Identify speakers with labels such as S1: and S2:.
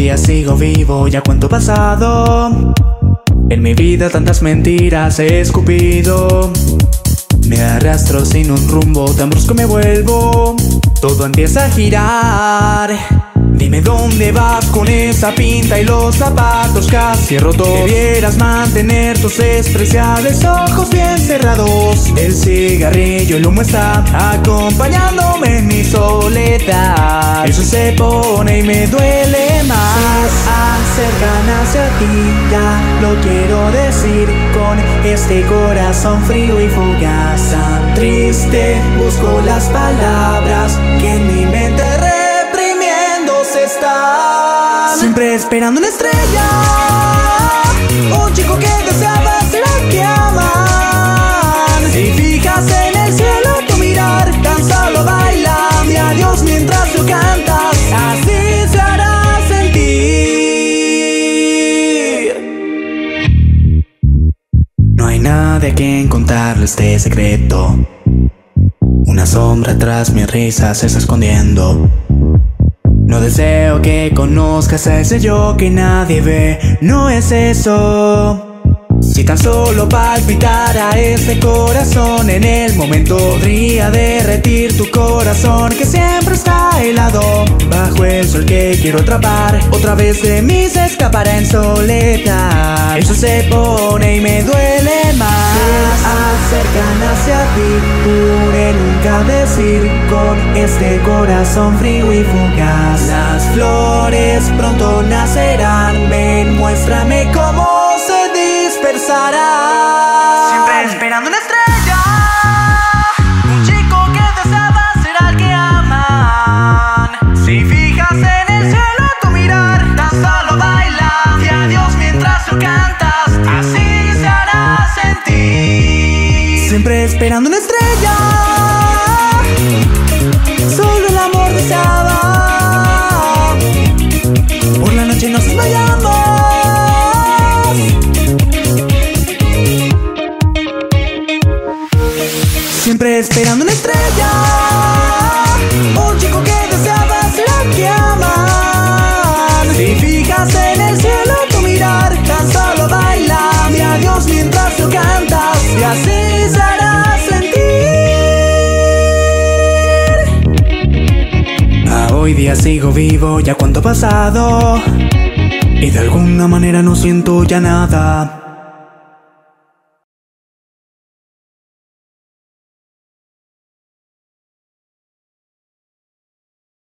S1: día sigo vivo, ya cuento pasado. En mi vida tantas mentiras he escupido. Me arrastro sin un rumbo, tan brusco me vuelvo. Todo empieza a girar. Dime dónde vas con esa pinta y los zapatos casi rotos. Debieras mantener tus despreciables ojos bien cerrados. El cigarrillo, el humo está acompañándome en mi soledad. Eso se pone y me duele. Acercan hacia ti, ya lo quiero decir con este corazón frío y fugaz. Triste, busco las palabras que en nadie a quien contarle este secreto. Una sombra tras mis risas se está escondiendo. No deseo que conozcas a ese yo que nadie ve, no es eso. Si tan solo palpitara ese corazón en el momento Podría derretir tu corazón que siempre está helado Bajo el sol que quiero atrapar. Otra vez de mí se escapará en soledad. Eso se pone y me duele más. Se acercan hacia ti Pude nunca decir con este corazón frío y fugaz. Las flores pronto nacerán Ven, muéstrame cómo Siempre esperando una estrella. Un chico que deseaba ser al que aman. Si fijas en el cielo tu mirar, tan solo baila. Y adiós mientras lo cantas. Así se hará sentir. Siempre esperando una estrella. Siempre esperando una estrella. Un chico que deseaba ser al que aman. Si fijas en el cielo tu mirar Tan solo baila. Mi adiós mientras lo cantas Y así se hará sentir. A hoy día sigo vivo ya cuánto pasado. Y de alguna manera no siento ya nada